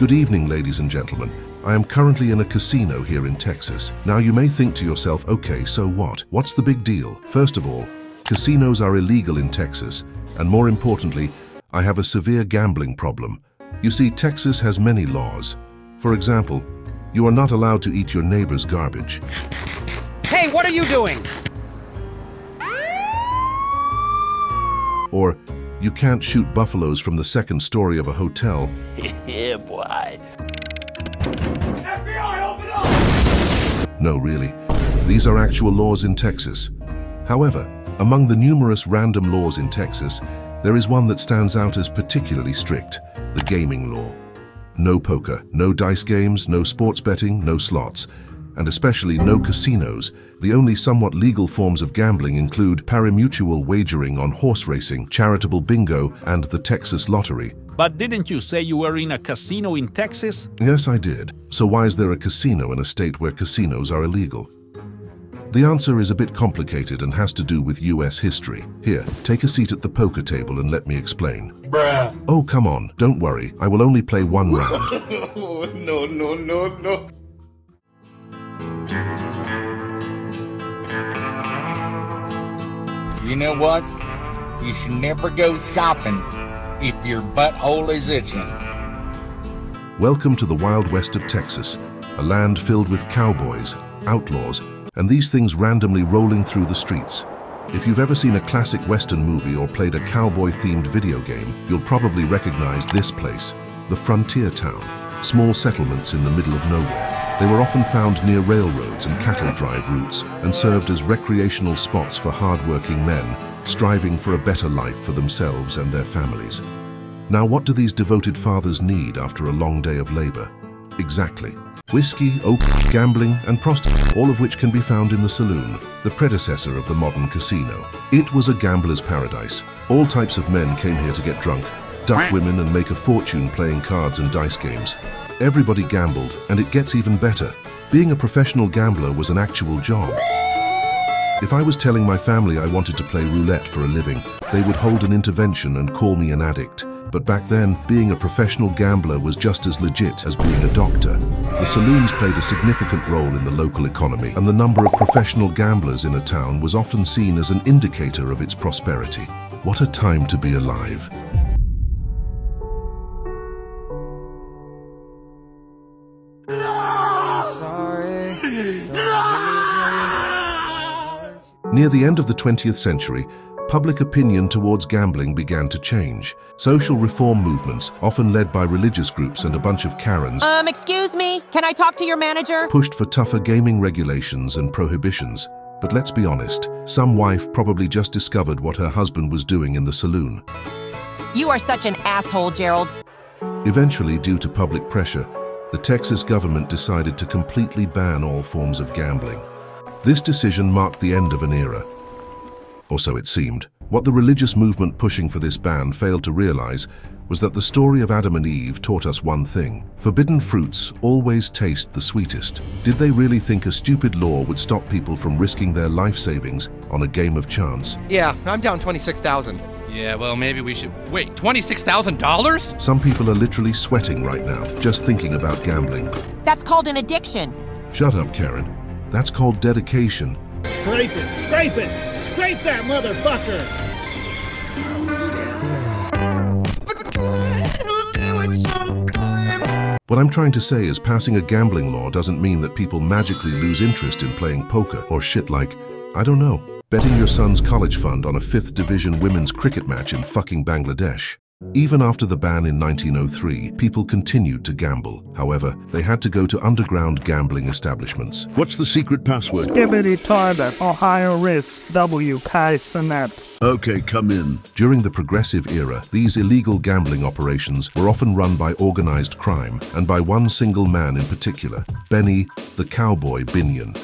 Good evening, ladies and gentlemen. I am currently in a casino here in Texas. Now you may think to yourself, okay, so what? What's the big deal? First of all, casinos are illegal in Texas, and more importantly, I have a severe gambling problem. You see, Texas has many laws. For example, you are not allowed to eat your neighbor's garbage. Hey, what are you doing? Or, you can't shoot buffaloes from the second story of a hotel. yeah, boy. FBI, open up! No, really. These are actual laws in Texas. However, among the numerous random laws in Texas, there is one that stands out as particularly strict, the gaming law. No poker, no dice games, no sports betting, no slots, and especially no casinos. The only somewhat legal forms of gambling include parimutuel wagering on horse racing, charitable bingo, and the Texas lottery. But didn't you say you were in a casino in Texas? Yes, I did. So why is there a casino in a state where casinos are illegal? The answer is a bit complicated and has to do with US history. Here, take a seat at the poker table and let me explain. Bruh. Oh, come on, don't worry. I will only play one round. no, no, no, no. You know what? You should never go shopping if your butthole is itching. Welcome to the Wild West of Texas, a land filled with cowboys, outlaws, and these things randomly rolling through the streets. If you've ever seen a classic Western movie or played a cowboy-themed video game, you'll probably recognize this place, the frontier town, small settlements in the middle of nowhere. They were often found near railroads and cattle drive routes and served as recreational spots for hard-working men striving for a better life for themselves and their families. Now what do these devoted fathers need after a long day of labor? Exactly. Whiskey, opium, gambling, and prostitution, all of which can be found in the saloon, the predecessor of the modern casino. It was a gambler's paradise. All types of men came here to get drunk, duck women and make a fortune playing cards and dice games. Everybody gambled, and it gets even better. Being a professional gambler was an actual job. If I was telling my family I wanted to play roulette for a living, they would hold an intervention and call me an addict. But back then, being a professional gambler was just as legit as being a doctor. The saloons played a significant role in the local economy, and the number of professional gamblers in a town was often seen as an indicator of its prosperity. What a time to be alive. Near the end of the 20th century, public opinion towards gambling began to change. Social reform movements, often led by religious groups and a bunch of Karens, Um, excuse me? Can I talk to your manager? pushed for tougher gaming regulations and prohibitions. But let's be honest, some wife probably just discovered what her husband was doing in the saloon. You are such an asshole, Gerald. Eventually, due to public pressure, the Texas government decided to completely ban all forms of gambling. This decision marked the end of an era. Or so it seemed. What the religious movement pushing for this ban failed to realize was that the story of Adam and Eve taught us one thing. Forbidden fruits always taste the sweetest. Did they really think a stupid law would stop people from risking their life savings on a game of chance? Yeah, I'm down 26,000. Yeah, well, maybe we should. Wait, $26,000? Some people are literally sweating right now, just thinking about gambling. That's called an addiction. Shut up, Karen. That's called dedication. Scrape it, scrape it, scrape that motherfucker! What I'm trying to say is passing a gambling law doesn't mean that people magically lose interest in playing poker or shit like, I don't know, betting your son's college fund on a 5th division women's cricket match in fucking Bangladesh. Even after the ban in 1903, people continued to gamble. However, they had to go to underground gambling establishments. What's the secret password? Skibidi toilet, Ohio risk, W. Kai Cenat. Okay, come in. During the Progressive Era, these illegal gambling operations were often run by organized crime and by one single man in particular, Benny the Cowboy Binion.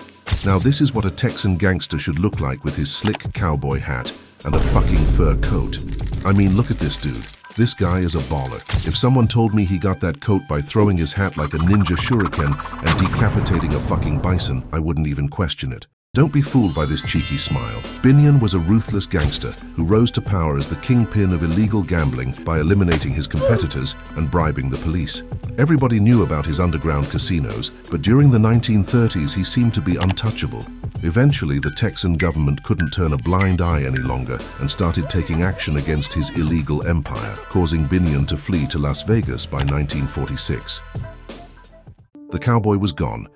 Now this is what a Texan gangster should look like with his slick cowboy hat and a fucking fur coat. I mean, look at this dude. This guy is a baller. If someone told me he got that coat by throwing his hat like a ninja shuriken and decapitating a fucking bison, I wouldn't even question it. Don't be fooled by this cheeky smile. Binion was a ruthless gangster who rose to power as the kingpin of illegal gambling by eliminating his competitors and bribing the police. Everybody knew about his underground casinos, but during the 1930s he seemed to be untouchable. Eventually, the Texan government couldn't turn a blind eye any longer and started taking action against his illegal empire, causing Binion to flee to Las Vegas by 1946. The cowboy was gone,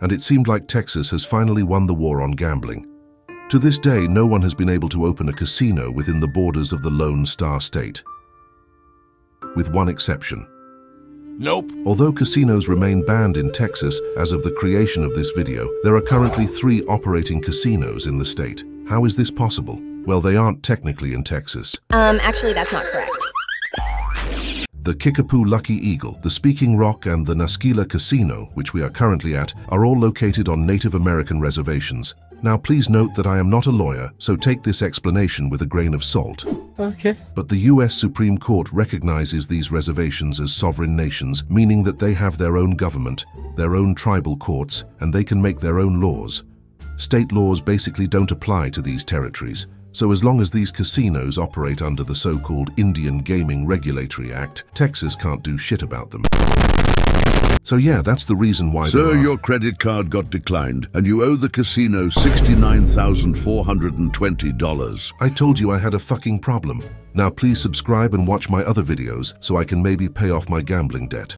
and it seemed like Texas has finally won the war on gambling. To this day, no one has been able to open a casino within the borders of the Lone Star State. With one exception. Nope. Although casinos remain banned in Texas as of the creation of this video, there are currently three operating casinos in the state. How is this possible? Well, they aren't technically in Texas. Um, actually, that's not correct. The Kickapoo Lucky Eagle, the Speaking Rock, and the Naskila Casino, which we are currently at, are all located on Native American reservations. Now please note that I am not a lawyer, so take this explanation with a grain of salt. Okay. But the US Supreme Court recognizes these reservations as sovereign nations, meaning that they have their own government, their own tribal courts, and they can make their own laws. State laws basically don't apply to these territories, so as long as these casinos operate under the so-called Indian Gaming Regulatory Act, Texas can't do shit about them. So yeah, that's the reason why Sir, your credit card got declined, and you owe the casino $69,420. I told you I had a fucking problem. Now please subscribe and watch my other videos so I can maybe pay off my gambling debt.